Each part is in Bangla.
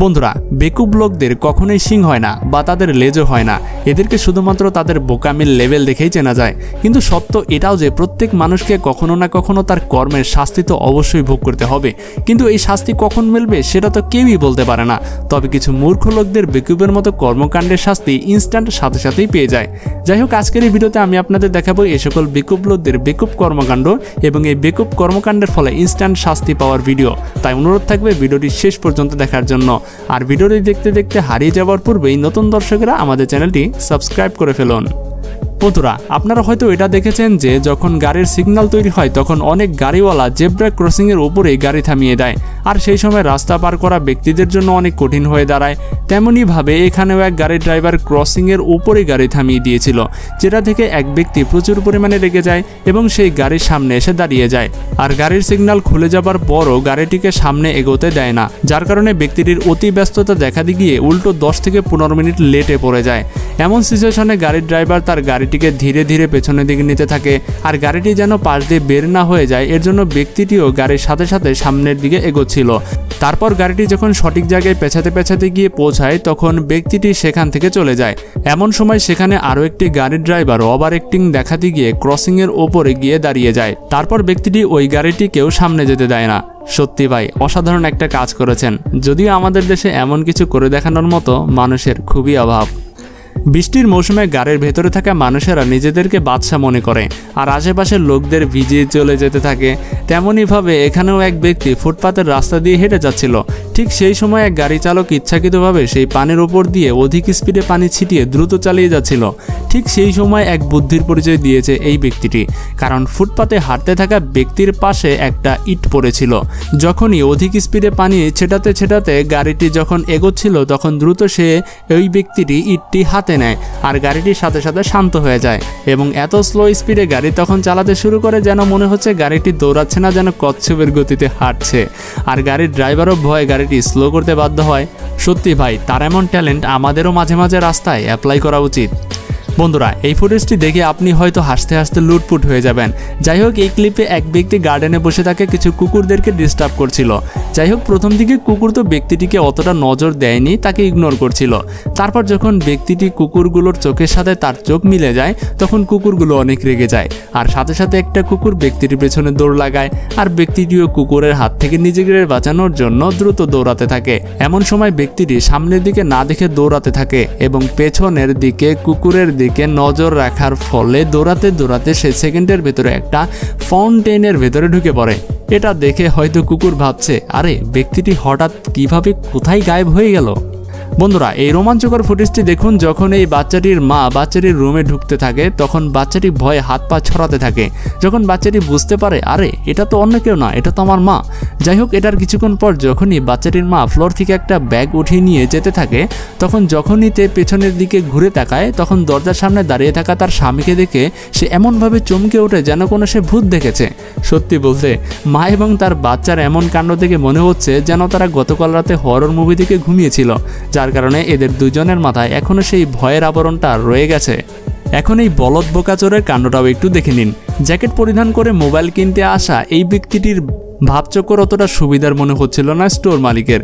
বন্ধুরা, বেকুব লোকদের কখনোই সিং হয় না বা তাদের লেজও হয় না। এদেরকে শুধুমাত্র তাদের বোকামির লেভেল দেখেই চেনা যায়। কিন্তু সত্য এটাও যে প্রত্যেক মানুষকে কখনো না কখনো তার কর্মের শাস্তি তো অবশ্যই ভোগ করতে হবে। কিন্তু এই শাস্তি কখন মিলবে সেটা তো কেউই বলতে পারে না। তবে কিছু মূর্খ লোকদের বেকুবের মতো কর্মকাণ্ডের শাস্তি ইনস্ট্যান্ট সাথে সাথেই পেয়ে যায়। যাই হোক, আজকের এই ভিডিওতে আমি আপনাদের দেখাবো এই সকল বেকুব লোকদের বেকুব কর্মকাণ্ড এবং এই বেকুব কর্মকাণ্ডের ফলে ইনস্ট্যান্ট শাস্তি পাওয়ার ভিডিও। তাই অনুরোধ থাকবে ভিডিওটি শেষ পর্যন্ত দেখার জন্য। আর ভিডিওটি দেখতে দেখতে হারিয়ে যাওয়ার পূর্বেই নতুন দর্শকেরা আমাদের চ্যানেলটি সাবস্ক্রাইব করে ফেলুন। বন্ধুরা, আপনারা হয়তো এটা দেখেছেন যে যখন গাড়ির সিগন্যাল তৈরি হয়, তখন অনেক গাড়িওয়ালা জেব্রা ক্রসিংয়ের উপরেই গাড়ি থামিয়ে দেয়। আর সেই সময় রাস্তা পার করা ব্যক্তিদের জন্য অনেক কঠিন হয়ে দাঁড়ায়। তেমনইভাবে এখানেও এক গাড়ির ড্রাইভার ক্রসিংয়ের উপরে গাড়ি থামিয়ে দিয়েছিল, যেটা থেকে এক ব্যক্তি প্রচুর পরিমাণে রেগে যায় এবং সেই গাড়ির সামনে এসে দাঁড়িয়ে যায়। আর গাড়ির সিগন্যাল খুলে যাবার পরও গাড়িটিকে সামনে এগোতে দেয় না, যার কারণে ব্যক্তিটির অতি ব্যস্ততা দেখা দিয়ে উল্টো দশ থেকে পনেরো মিনিট লেটে পড়ে যায়। এমন সিচুয়েশনে গাড়ির ড্রাইভার তার গাড়িটিকে ধীরে ধীরে পেছনের দিকে নিতে থাকে, আর গাড়িটি যেন পাশ দিয়ে বের না হয়ে যায়, এর জন্য ব্যক্তিটিও গাড়ির সাথে সাথে সামনের দিকে এগোচ্ছিল তারপর গাড়িটি যখন সঠিক জায়গায় পেছাতে পেছাতে গিয়ে পৌঁছায়, তখন ব্যক্তিটি সেখান থেকে চলে যায়। এমন সময় সেখানে আরও একটি গাড়ির ড্রাইভার ওভার অ্যাক্টিং দেখাতে গিয়ে ক্রসিংয়ের ওপরে গিয়ে দাঁড়িয়ে যায়। তারপর ব্যক্তিটি ওই গাড়িটিকেও সামনে যেতে দেয় না। সত্যি ভাই, অসাধারণ একটা কাজ করেছেন। যদিও আমাদের দেশে এমন কিছু করে দেখানোর মতো মানুষের খুবই অভাব। বৃষ্টির মৌসুমে গাড়ির ভেতরে থাকা মানুষেরা নিজেদেরকে বাদশা মনে করে। আর আশেপাশের লোকদের ভিজিয়ে চলে যেতে থাকে। তেমনইভাবে এখানেও এক ব্যক্তি ফুটপাতের রাস্তা দিয়ে হেঁটে যাচ্ছিল। ঠিক সেই সময় এক গাড়ি চালক ইচ্ছাকৃতভাবে সেই পানির ওপর দিয়ে অধিক স্পিডে পানি ছিটিয়ে দ্রুত চালিয়ে যাচ্ছিল। ঠিক সেই সময় এক বুদ্ধির পরিচয় দিয়েছে এই ব্যক্তিটি। কারণ ফুটপাতে হাঁটতে থাকা ব্যক্তির পাশে একটা ইট পড়েছিল। যখনই অধিক স্পিডে পানি ছেটাতে ছেটাতে গাড়িটি যখন এগোচ্ছিল, তখন দ্রুত সে ওই ব্যক্তিটি ইটটি হাতে নেয় আর গাড়িটির সাথে সাথে শান্ত হয়ে যায় এবং এত স্লো স্পিডে গাড়ি তখন চালাতে শুরু করে যেন মনে হচ্ছে গাড়িটি দৌড়াচ্ছে না যেন কচ্ছপের গতিতে হাঁটছে। আর গাড়ির ড্রাইভারও ভয়ে গাড়িটি স্লো করতে বাধ্য হয়। সত্যি ভাই, তার এমন ট্যালেন্ট আমাদেরও মাঝে মাঝে রাস্তায় অ্যাপ্লাই করা উচিত। বন্ধুরা, এই ফুটেজটি দেখে আপনি হয়তো হাসতে হাসতে লুটপুট হয়ে যাবেন। যাই হোক, এই ক্লিপে এক ব্যক্তি গার্ডেনে বসে থাকে, কিছু কুকুরদেরকে ডিস্টার্ব করছিল। যাই হোক, প্রথম দিকে কুকুর তো ব্যক্তিটিকে অতটা নজর দেয়নি, তাকে ইগনোর করছিল। তারপর যখন ব্যক্তিটি কুকুরগুলোর চোখের সাথে তার চোখ মিলে যায়, তখন কুকুরগুলো অনেক রেগে যায়। আর সাথে সাথে একটা কুকুর ব্যক্তিটির পেছনে দৌড় লাগায়, আর ব্যক্তিটিও কুকুরের হাত থেকে নিজেকে বাঁচানোর জন্য দ্রুত দৌড়াতে থাকে। এমন সময় ব্যক্তিটি সামনের দিকে না দেখে দৌড়াতে থাকে এবং পেছনের দিকে কুকুরের দিকে দিকে নজর রাখার ফলে দৌড়াতে দৌড়াতে সে সেকেন্ডের ভেতরে একটা ফাউন্টেনের ভেতরে ঢুকে পড়ে। এটা দেখে হয়তো কুকুর ভাবছে, আরে, ব্যক্তিটি হঠাৎ কীভাবে কোথায় গায়েব হয়ে গেল? বন্ধুরা, এই রোমাঞ্চকর ফুটেজটি দেখুন যখন এই বাচ্চাটির মা বাচ্চাটির রুমে ঢুকতে থাকে, তখন বাচ্চাটি ভয়ে হাত পা ছড়াতে থাকে। যখন বাচ্চাটি বুঝতে পারে, আরে, এটা তো অন্য কেউ না, এটা তো আমার মা। যাই হোক, এটার কিছুক্ষণ পর যখনই বাচ্চাটির মা ফ্লোর থেকে একটা ব্যাগ উঠিয়ে নিয়ে যেতে থাকে, তখন যখনই তে পেছনের দিকে ঘুরে তাকায়, তখন দরজার সামনে দাঁড়িয়ে থাকা তার স্বামীকে দেখে সে এমনভাবে চমকে ওঠে যেন কোনো সে ভূত দেখেছে। সত্যি বলতে, মা এবং তার বাচ্চার এমন কাণ্ড দেখে মনে হচ্ছে যেন তারা গতকাল রাতে হরর মুভি থেকে ঘুমিয়েছিল যার কারণে এদের দুজনের মাথায় এখনও সেই ভয়ের আবরণটা রয়ে গেছে। এখন এই বলদ বোকাচোরের কাণ্ডটাও একটু দেখে নিন। জ্যাকেট পরিধান করে মোবাইল কিনতে আসা এই ব্যক্তিটির ভাবচক্কর অতটা সুবিধার মনে হচ্ছিল না স্টোর মালিকের।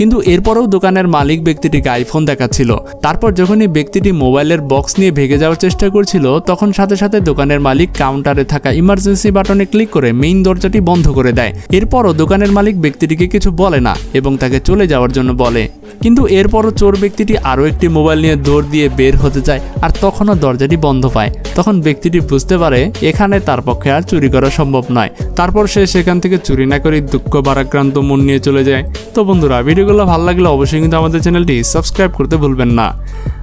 কিন্তু এরপরেও দোকানের মালিক ব্যক্তিটিকে আইফোন দেখাচ্ছিল। তারপর যখনই ব্যক্তিটি মোবাইলের বক্স নিয়ে ভেঙে যাওয়ার চেষ্টা করছিল, তখন সাথে সাথে দোকানের মালিক কাউন্টারে থাকা ইমার্জেন্সি বাটনে ক্লিক করে মেইন দরজাটি বন্ধ করে দেয়। এরপরও দোকানের মালিক ব্যক্তিটিকে কিছু বলে না এবং তাকে চলে যাওয়ার জন্য বলে। কিন্তু এরপরও চোর ব্যক্তিটি আরও একটি মোবাইল নিয়ে দৌড় দিয়ে বের হতে যায় আর তখনও দরজাটি বন্ধ পায়। তখন ব্যক্তিটি বুঝতে পারে, এখানে তার পক্ষে আর চুরি করা সম্ভব নয়। তারপর সে সেখান থেকে চুরি না করে দুঃখ বারাক্রান্ত মন নিয়ে চলে যায়। তো বন্ধুরা ভিডিওগুলো ভালো লাগলে অবশ্যই কিন্তু আমাদের চ্যানেলটি সাবস্ক্রাইব করতে ভুলবেন না।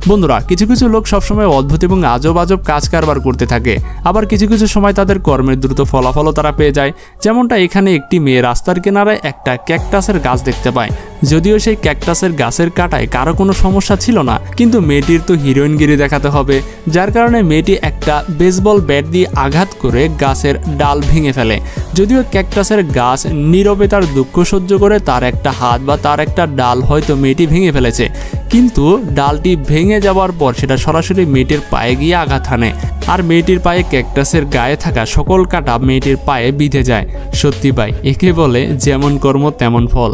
বন্ধুরা, কিছু কিছু লোক সবসময় অদ্ভুত এবং আজব আজব কাজ কারবার করতে থাকে। আবার কিছু কিছু সময় তাদের কর্মের দ্রুত ফলাফলও তারা পেয়ে যায়। যেমনটা এখানে একটি মেয়ে রাস্তার কিনারায় একটা ক্যাকটাসের গাছ দেখতে পায়। যদিও সেই ক্যাকটাসের গাছের কাটায় কারও কোনো সমস্যা ছিল না, কিন্তু মেয়েটির তো হিরোইনগিরি দেখাতে হবে, যার কারণে মেয়েটি একটা বেসবল ব্যাট দিয়ে আঘাত করে গাছের ডাল ভেঙে ফেলে। যদিও ক্যাকটাসের গাছ নীরবে তার দুঃখ সহ্য করে তার একটা হাত বা তার একটা ডাল হয়তো মেয়েটি ভেঙে ফেলেছে, কিন্তু ডালটি ভেঙে যাওয়ার পর সেটা সরাসরি মেয়েটির পায়ে গিয়ে আঘাত হানে। আর মেয়েটির পায়ে ক্যাকটাসের গায়ে থাকা সকল কাটা মেয়েটির পায়ে বিঁধে যায়। সত্যি ভাই, একে বলে যেমন কর্ম তেমন ফল।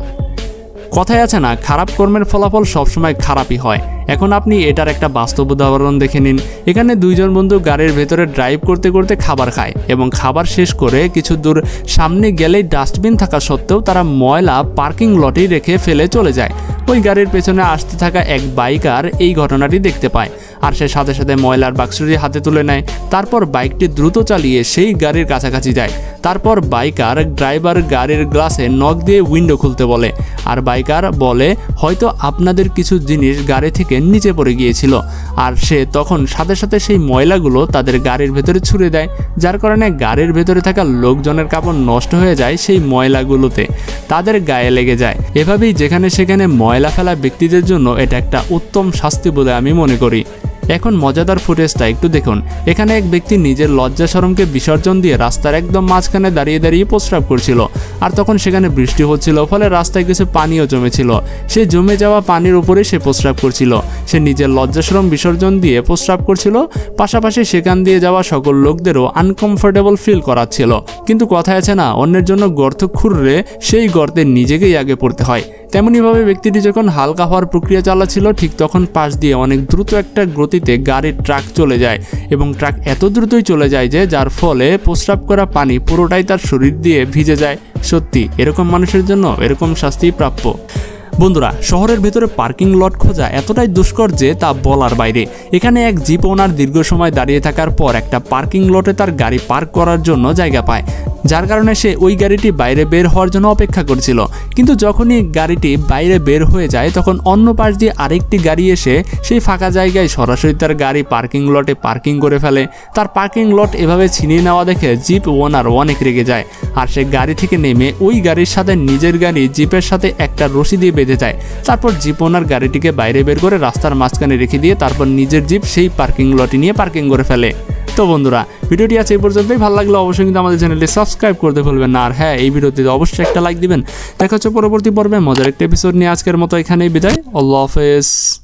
কথায় আছে না, খারাপ কর্মের ফলাফল সবসময় খারাপই হয়। এখন আপনি এটার একটা বাস্তব উদাহরণ দেখে নিন। এখানে দুইজন বন্ধু গাড়ির ভেতরে ড্রাইভ করতে করতে খাবার খায় এবং খাবার শেষ করে কিছু দূর সামনে গেলেই ডাস্টবিন থাকা সত্ত্বেও তারা ময়লা পার্কিং লটেই রেখে ফেলে চলে যায়। ওই গাড়ির পেছনে আসতে থাকা এক বাইকার এই ঘটনাটি দেখতে পায়। আর সে সাথে সাথে ময়লার বাক্সটি হাতে তুলে নেয়। তারপর বাইকটি দ্রুত চালিয়ে সেই গাড়ির কাছাকাছি যায়। তারপর বাইকার ড্রাইভার গাড়ির গ্লাসে নখ দিয়ে উইন্ডো খুলতে বলে। আর বাইকার বলে, হয়তো আপনাদের কিছু জিনিস গাড়ি থেকে নিচে পড়ে গিয়েছিল। আর সে তখন সাথে সাথে সেই ময়লাগুলো তাদের গাড়ির ভেতরে ছুড়ে দেয়, যার কারণে গাড়ির ভেতরে থাকা লোকজনের কাপড় নষ্ট হয়ে যায় সেই ময়লাগুলোতে। তাদের গায়ে লেগে যায়। এভাবেই যেখানে সেখানে ময়লা ফেলা ব্যক্তিদের জন্য এটা একটা উত্তম শাস্তি বলে আমি মনে করি। এখন মজাদার ফুটেজটা একটু দেখুন। এখানে এক ব্যক্তি নিজের লজ্জা সরমকে বিসর্জন দিয়ে রাস্তার একদম মাঝখানে দাঁড়িয়ে দাঁড়িয়ে প্রস্রাব করছিল। আর তখন সেখানে বৃষ্টি হচ্ছিল, ফলে রাস্তায় কিছু পানিও জমেছিল। সে জমে যাওয়া পানির উপরে সে প্রস্রাব করছিল। সে নিজের লজ্জাসরম বিসর্জন দিয়ে প্রস্রাব করছিল, পাশাপাশি সেখান দিয়ে যাওয়া সকল লোকদেরও আনকমফোর্টেবল ফিল করাচ্ছিল। কিন্তু কথায় আছে না, অন্যের জন্য গর্ত খুঁড়লে সেই গর্তে নিজেকেই আগে পড়তে হয়। তেমনইভাবে ব্যক্তিটি যখন হালকা হওয়ার প্রক্রিয়া চালাচ্ছিল, ঠিক তখন পাশ দিয়ে অনেক দ্রুত একটা গতিতে গাড়ির ট্রাক চলে যায় এবং ট্রাক এত দ্রুতই চলে যায় যে যার ফলে প্রস্রাব করা পানি পুরোটাই তার শরীর দিয়ে ভিজে যায়। সত্যি, এরকম মানুষের জন্য এরকম শাস্তি প্রাপ্য। বন্ধুরা, শহরের ভেতরে পার্কিং লট খোঁজা এতটাই দুষ্কর যে তা বলার বাইরে। এখানে এক জিপ ওনার দীর্ঘ সময় দাঁড়িয়ে থাকার পর একটা পার্কিং লটে তার গাড়ি পার্ক করার জন্য জায়গা পায়। যার কারণে সে ওই গাড়িটি বাইরে বের হওয়ার জন্য অপেক্ষা করছিল। কিন্তু যখনই গাড়িটি বাইরে বের হয়ে যায়, তখন অন্য পাশ দিয়ে আরেকটি গাড়ি এসে সেই ফাঁকা জায়গায় সরাসরি তার গাড়ি পার্কিং লটে পার্কিং করে ফেলে। তার পার্কিং লট এভাবে ছিনিয়ে নেওয়া দেখে জিপ ওনার অনেক রেগে যায়। আর সে গাড়ি থেকে নেমে ওই গাড়ির সাথে নিজের গাড়ি, জিপের সাথে একটা রশি দিয়ে বেঁধে যায় তারপর জিপ ওনার গাড়িটিকে বাইরে বের করে রাস্তার মাঝখানে রেখে দিয়ে তারপর নিজের জিপ সেই পার্কিং লটে নিয়ে পার্কিং করে ফেলে। তো বন্ধুরা, ভিডিওটি আছে এই পর্যন্তই। ভালো লাগলে অবশ্যই কিন্তু আমাদের চ্যানেলটি সাবস্ক্রাইব করতে ভুলবেন না। আর হ্যাঁ এই ভিডিওতে অবশ্যই একটা লাইক দিবেন। দেখা হচ্ছে পরবর্তী পর্বে। মজার একটা এপিসোড নিয়ে আজকের মতো এখানেই বিদায়। আল্লাহ হাফেজ।